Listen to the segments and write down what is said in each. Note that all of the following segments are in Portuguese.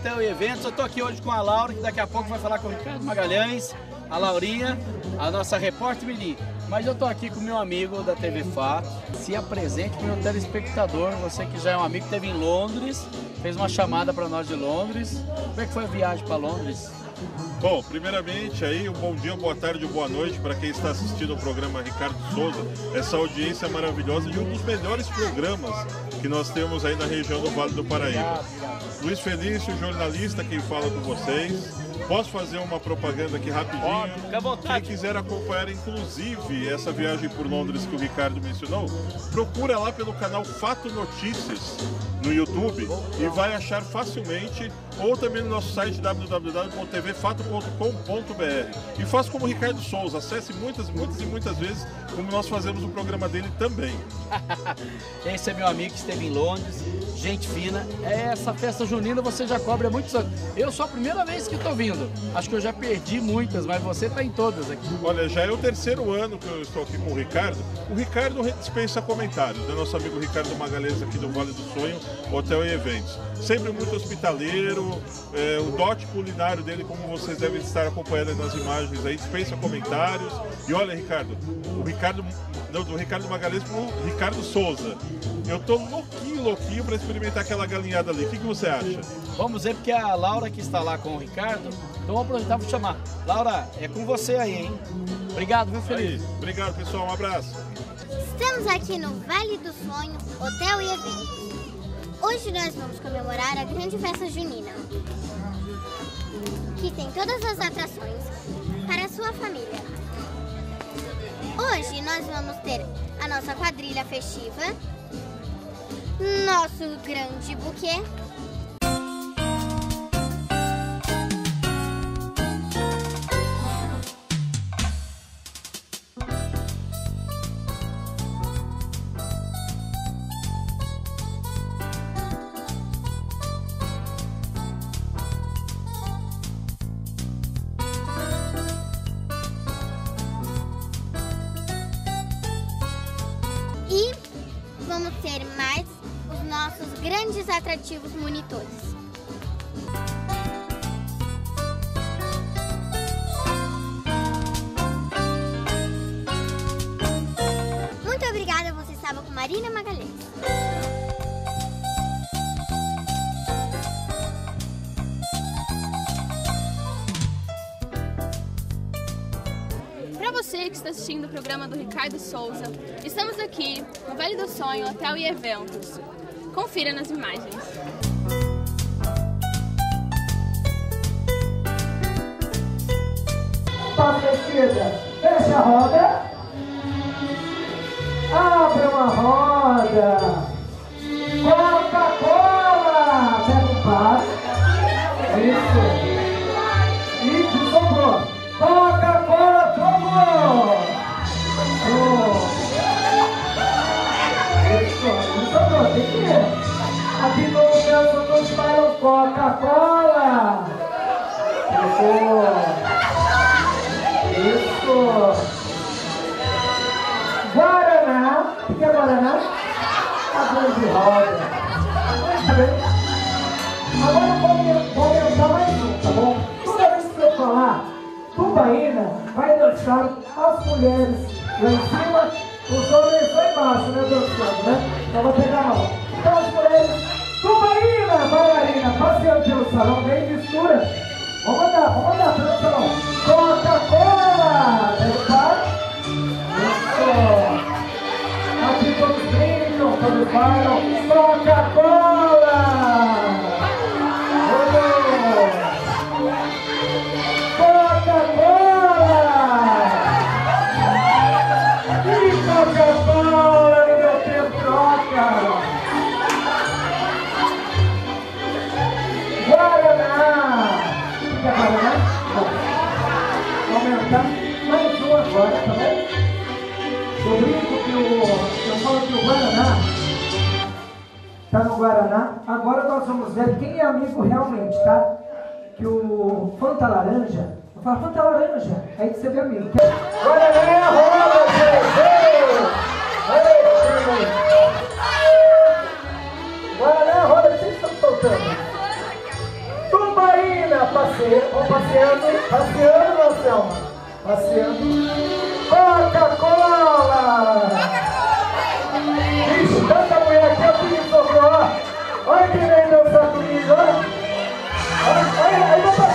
Hotel e Eventos. Eu tô aqui hoje com a Laura, que daqui a pouco vai falar com o Ricardo Magalhães, a Laurinha, a nossa repórter Mirim. Mas eu tô aqui com o meu amigo da TV Fato. Se apresente para o meu telespectador, você que já é um amigo que esteve em Londres, fez uma chamada para nós de Londres. Como é que foi a viagem para Londres? Bom, primeiramente aí um bom dia, boa tarde, boa noite para quem está assistindo ao programa Ricardo Souza, essa audiência maravilhosa de um dos melhores programas que nós temos aí na região do Vale do Paraíba. Luiz Felício, jornalista, quem fala com vocês. Posso fazer uma propaganda aqui rapidinho? Quem quiser acompanhar, inclusive, essa viagem por Londres que o Ricardo mencionou, procura lá pelo canal Fato Notícias no YouTube e vai achar facilmente, ou também no nosso site www.tvfato.com.br. E faça como o Ricardo Souza, acesse muitas, muitas e muitas vezes, como nós fazemos o programa dele também. Esse é meu amigo que esteve em Londres, gente fina. Essa festa junina você já cobre há muitos anos. Eu sou a primeira vez que estou vindo. Acho que eu já perdi muitas, mas você está em todas aqui. Olha, já é o terceiro ano que eu estou aqui com o Ricardo. O Ricardo dispensa comentários? Nosso amigo Ricardo Magalhães aqui do Vale do Sonho, Hotel e Eventos. Sempre muito hospitaleiro, é, o dote culinário dele, como vocês devem estar acompanhando nas imagens aí, dispensa comentários. E olha, Ricardo, o Ricardo, não, do Ricardo Magalhães pro Ricardo Souza. Eu tô louquinho, louquinho para experimentar aquela galinhada ali. O que, que você acha? Vamos ver, porque a Laura que está lá com o Ricardo, então vamos aproveitar para chamar. Laura, é com você aí, hein? Obrigado, viu, Felipe? Aí, obrigado, pessoal. Um abraço. Estamos aqui no Vale do Sonho, Hotel e Eventos. Hoje nós vamos comemorar a grande festa junina, que tem todas as atrações para a sua família. Hoje nós vamos ter a nossa quadrilha festiva, nosso grande buquê Marina Magalhães. Para você que está assistindo o programa do Ricardo Souza, estamos aqui no Vale do Sonho Hotel e Eventos. Confira nas imagens. Passo à esquerda, fecha a roda. Abre uma roda. Coca-Cola! Pega um par. Isso. Isso, sobrou. Coca-Cola, sobrou. Isso, sobrou, tem que ir. Grande roda. Tá bem? Agora vamos aumentar mais um, tá bom? Toda vez que eu falar tubaína, vai dançar as mulheres lá em cima, os homens lá embaixo, né, dançando, né? Então vou pegar a mão. Então as mulheres, tubaína, bailarina, passeando pelo salão, vem mistura. Vamos andar, vamos andar, produção. Coca-Cola! Bailam. Coca-Cola! Coca-Cola! E Coca-Cola, me deu tempo, troca! Guaraná! Quer Guaraná? Bom, aumentar mais um agora, tá bom? Eu que o, eu falo que o Guaraná está no Guaraná. Agora nós vamos ver quem é amigo realmente, tá? Que o Fanta Laranja, eu falo Fanta Laranja, aí você vê amigo. Guaraná é roda, gente! Guaraná é roda, vocês estão faltando. Tubarina, né? passeando, passeando, passeando, não, Passeando. Coca-Cola! Coca-Cola! Olha quem vem dançar comigo, olha. Olha, olha, olha, olha. Tá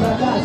나가.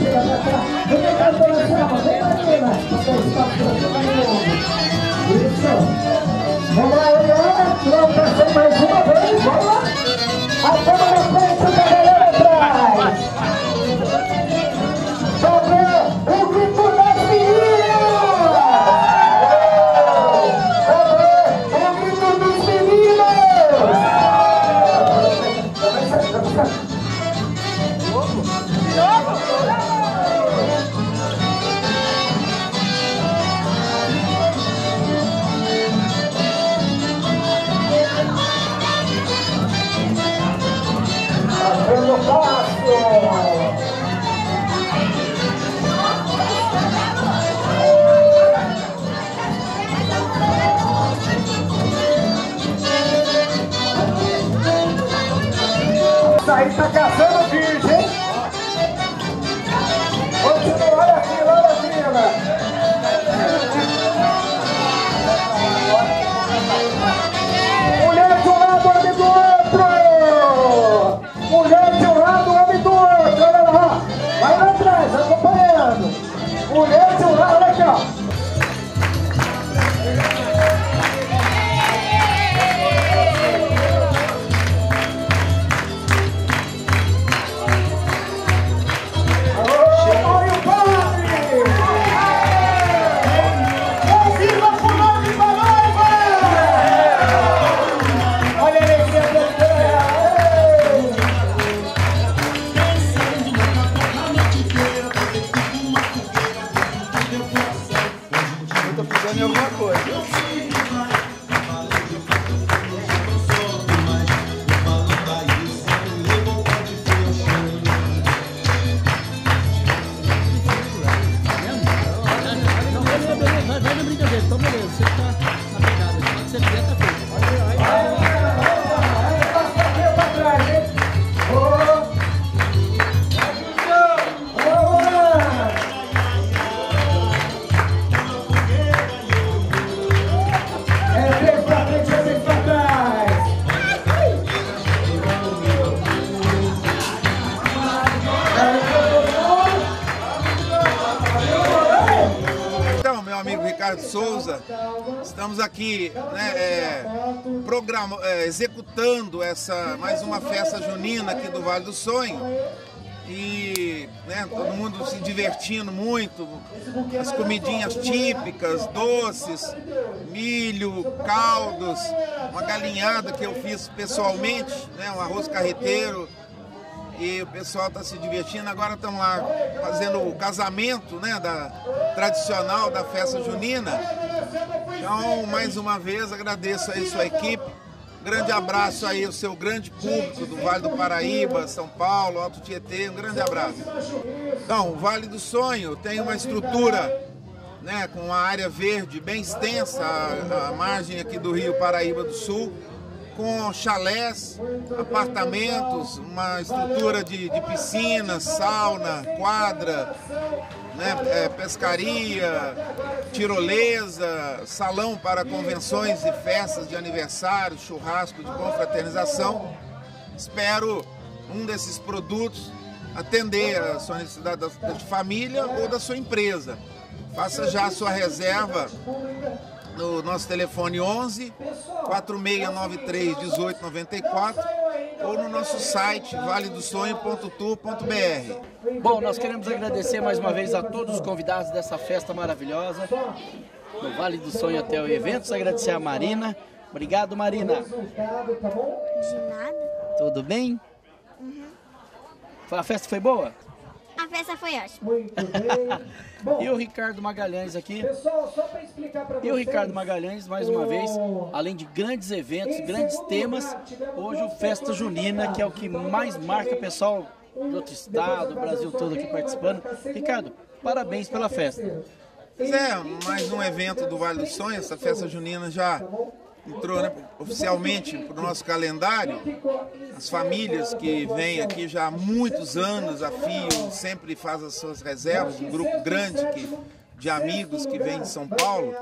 Estamos aqui né, é, programa- é, executando essa mais uma festa junina aqui do Vale do Sonho. E né, todo mundo se divertindo muito, as comidinhas típicas, doces, milho, caldos, uma galinhada que eu fiz pessoalmente, né, um arroz carreteiro, e o pessoal está se divertindo. Agora estão lá fazendo o casamento né, da, tradicional da festa junina. Então, mais uma vez, agradeço aí sua equipe. Grande abraço aí ao seu grande público do Vale do Paraíba, São Paulo, Alto Tietê. Um grande abraço. Então, o Vale do Sonho tem uma estrutura né, com uma área verde bem extensa, a, a margem aqui do Rio Paraíba do Sul, com chalés, apartamentos, uma estrutura de, de piscina, sauna, quadra, né, é, pescaria, tirolesa, salão para convenções e festas de aniversário, churrasco de confraternização. Espero um desses produtos atender a sua necessidade da, da família ou da sua empresa. Faça já a sua reserva no nosso telefone 11 4693 1894 ou no nosso site valedosonho.tour.br. Bom, nós queremos agradecer mais uma vez a todos os convidados dessa festa maravilhosa no Vale do Sonho Hotel e Eventos. Agradecer a Marina. Obrigado, Marina. Tá bom? De nada. Tudo bem? A festa foi boa? A festa foi ótima. Muito bem. Bom, E o Ricardo Magalhães aqui. pessoal, só para explicar para vocês. E o Ricardo Magalhães, mais uma vez, além de grandes eventos, grandes temas, hoje o Festa Junina, que é o que mais marca pessoal do outro estado, do Brasil todo aqui participando. Ricardo, parabéns pela festa. Pois é, mais um evento do Vale do Sonho, essa festa junina já entrou né, oficialmente para o nosso calendário. As famílias que vêm aqui já há muitos anos a fio, sempre faz as suas reservas, um grupo grande que, de amigos que vem de São Paulo.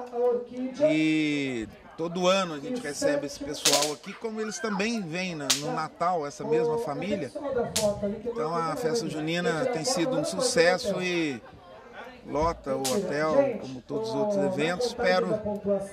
E todo ano a gente recebe esse pessoal aqui, como eles também vêm na- no Natal, essa mesma família. Então a festa junina tem sido um sucesso e lota o hotel, como todos os outros eventos. Espero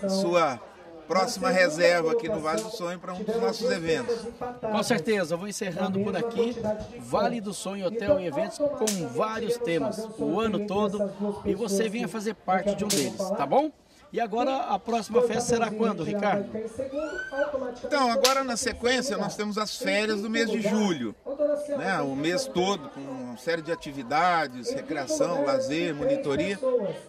sua próxima reserva aqui no Vale do Sonho para um dos nossos eventos. Com certeza, eu vou encerrando por aqui. Vale do Sonho Hotel e Eventos com vários temas o ano todo e você venha fazer parte de um deles, tá bom? E agora a próxima festa será quando, Ricardo? Então, agora na sequência, nós temos as férias do mês de julho, né? o mês todo, com uma série de atividades, recreação, lazer, monitoria.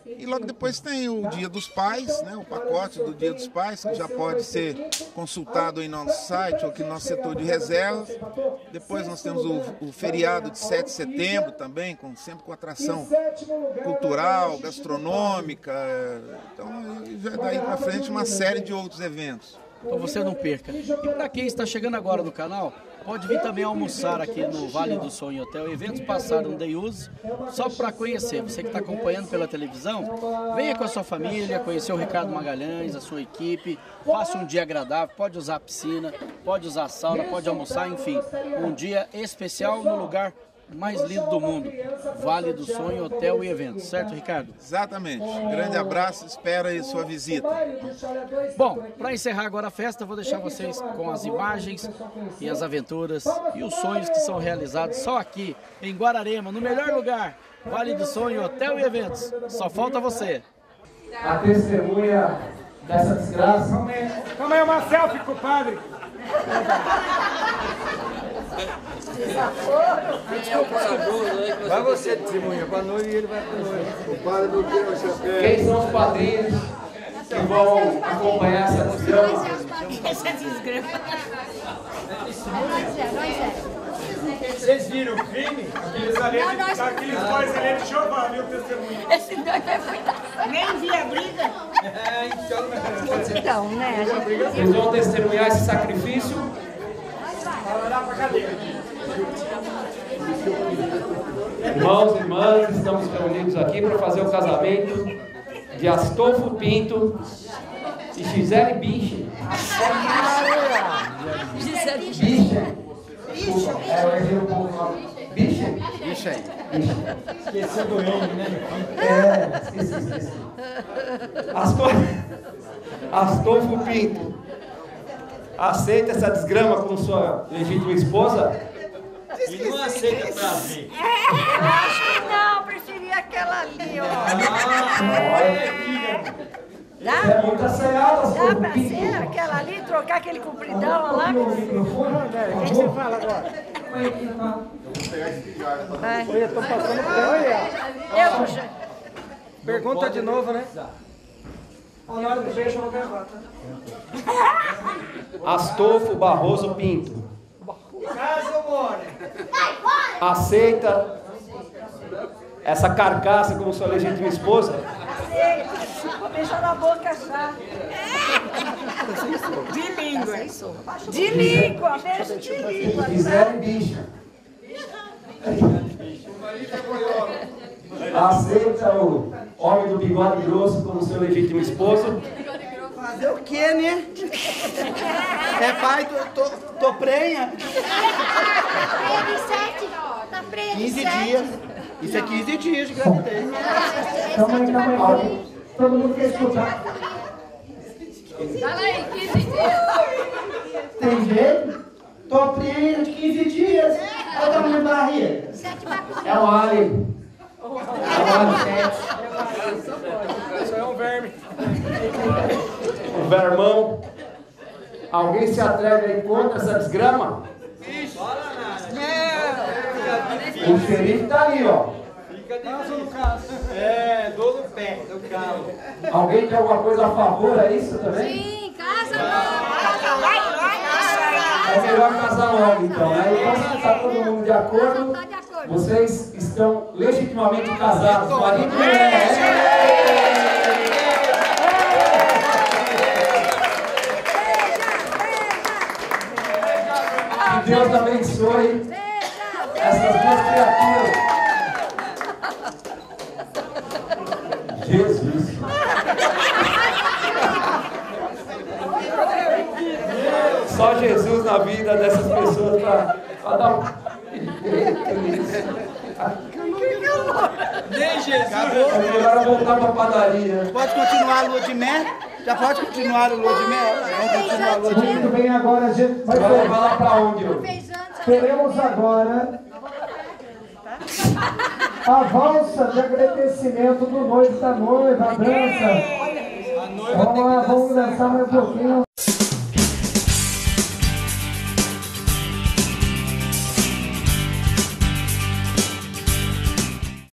E logo depois tem o Dia dos Pais, né, o pacote do Dia dos Pais, que já pode ser consultado em nosso site ou aqui no nosso setor de reservas. Depois nós temos o, o feriado de 7 de setembro também, com, sempre com atração cultural, gastronômica. Então, já daí para frente uma série de outros eventos. Então você não perca. E para quem está chegando agora no canal, pode vir também almoçar aqui no Vale do Sonho Hotel Eventos, passar no Day Use, só para conhecer. Você que está acompanhando pela televisão, venha com a sua família, conhecer o Ricardo Magalhães, a sua equipe, faça um dia agradável, pode usar a piscina, pode usar a sauna, pode almoçar, enfim, um dia especial no lugar mais lindo do mundo. Vale do Sonho, Hotel e Eventos, certo, Ricardo? Exatamente. Grande abraço, espero aí sua visita. Bom, para encerrar agora a festa, vou deixar vocês com as imagens e as aventuras e os sonhos que são realizados só aqui em Guararema, no melhor lugar. Vale do Sonho, Hotel e Eventos. Só falta você. A testemunha dessa desgraça. Calma aí, uma selfie com o padre. Vai você, testemunha, pra noiva e ele vai pra noiva. O padre não tem o chapéu. Quem são os padrinhos que vão acompanhar essa desgrama? Vocês viram o crime? Aqueles ali, aqueles dois ali de Jeová, viu, testemunha? Esse dois vai cuidar. Nem vi a briga. Então, né? A gente Eles vão testemunhar esse sacrifício. Vai lá pra cadeia. Irmãos e irmãs, estamos reunidos aqui para fazer o casamento de Astolfo Pinto e Gisele Biche. Biche. Desculpa, é, eu errei um pouco o nome. Biche? Deixa aí. Esqueceu do N, né? É, esqueci, esqueci. Astolfo, Astolfo Pinto. Aceita essa desgrama como sua legítima esposa? E não aceita pra ver. Eu acho que não, preferi aquela ali, ó. Você é muito assanhada, Dá Astolfo pra Pinto. ser aquela ali, trocar aquele compridão lá? Liga o que você fala agora? Vai. Olha, tô passando por olha. Eu puxei. Pergunta de novo, né? Na hora do beijo eu vou gravar, tá? Astolfo Barroso Pinto. Casa ou mora? Aceita essa carcaça como sua legítima esposa? Vou beijar na boca já. De língua. De língua, beijo de língua. Gisele Bicha. Aceita o homem do bigode grosso como seu legítimo esposo? Fazer o quê, né? É pai, tô, tô, tô prenha. Freia de sete. Tá de 15 sete. dias. Isso é 15 dias de gravidez. Calma aí, calma aí. Todo mundo quer escutar. Fala aí, 15 dias. Tem jeito? Tô prenha de 15 dias. Olha o tamanho da barriga. É um alien. É um alien. Isso aí é um verme. Vermão. Alguém se atreve aí contra essa desgrama? O xerife tá ali, ó. É, dou no pé, do calo. Alguém tem alguma coisa a favor, é isso também? Sim, casa logo. Vai, vai, É melhor casar logo então, né? Então, se está todo mundo de acordo, Tá de acordo. vocês estão legitimamente casados, marido e mulher. Deus abençoe essas duas criaturas. Jesus. Só Jesus na vida dessas pessoas para dar um. Nem Jesus. É melhor voltar para a padaria. Pode continuar a lua de mel? Já pode continuar a lua de mel? Vamos continuar a lua de mel. Muito bem, agora, gente. Vai levar lá para onde? ô? Fez antes. Teremos agora a valsa de agradecimento do noivo da noiva, a dança. Vamos lá, vamos dançar mais um pouquinho.